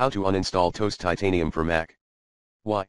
How to uninstall Toast Titanium for Mac. Why?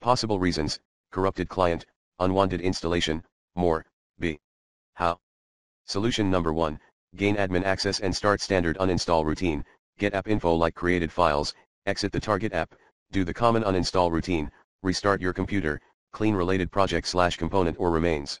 Possible reasons, corrupted client, unwanted installation, more, b. How? Solution number 1, gain admin access and start standard uninstall routine, get app info like created files, exit the target app, do the common uninstall routine, restart your computer, clean related project slash component or remains.